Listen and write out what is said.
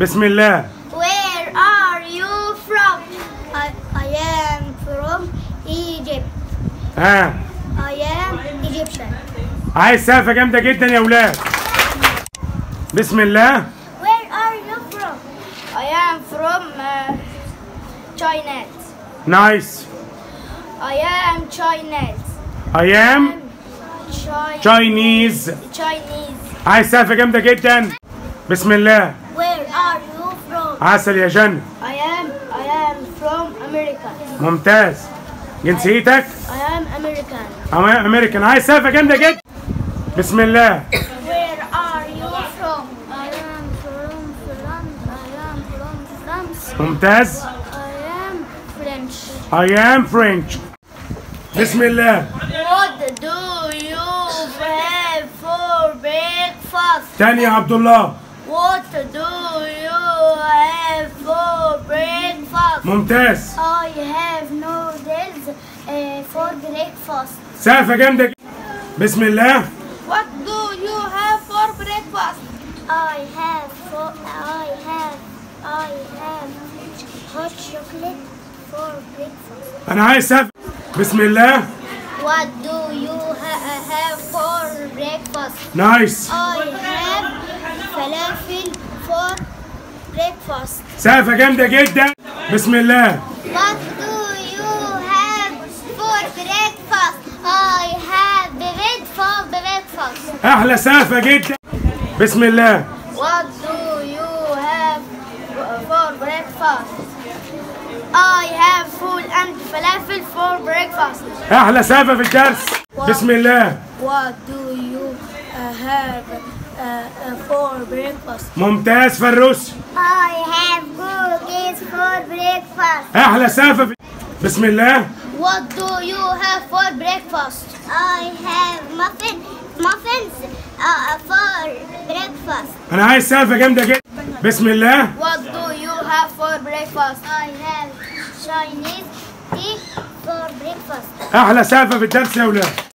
بسم الله Where are you from? I, I am from Egypt. ها I am Egyptian. عايز سقفة جامدة جدا يا ولاد بسم الله Where are you from? I am from uh, China. نايس I am Chinese. I am Chi- Chinese Chinese. عايز سقفة جامدة جدا بسم الله عسل يا جنة I am I am from America. ممتاز جنسيتك I am American. أما- امريكان عايز سقفة جامدة جدا بسم الله Where are you from? I am from France. I am from France. ممتاز I am French. I am French بسم الله What do you have for breakfast? تاني يا عبد الله What do you have for breakfast? ممتاز I have noodles uh, for breakfast. سقفة جامدة جدا بسم الله What do you have for breakfast? I have for I have I have hot chocolate for breakfast. أنا عايز سقفة بسم الله What do you ha- have for breakfast? نايس I have falafel for breakfast. سقفة جامدة جدا بسم الله What do you have for breakfast? I have bread for breakfast. أحلى سقفة جدا بسم الله What do you have for breakfast? I have food and falafel for breakfast. أحلى سقفة في الدرس بسم الله What do you uh, have uh, uh, for breakfast? ممتاز فروس I have cookies for breakfast. أحلى سقفة في بسم الله What do you have for breakfast? I have muffin, muffins uh, for breakfast. أنا عايز سقفة جامدة جدا بسم الله What do you have for breakfast? I have Chinese tea for breakfast. أحلى سقفة في الدرس يا ولاد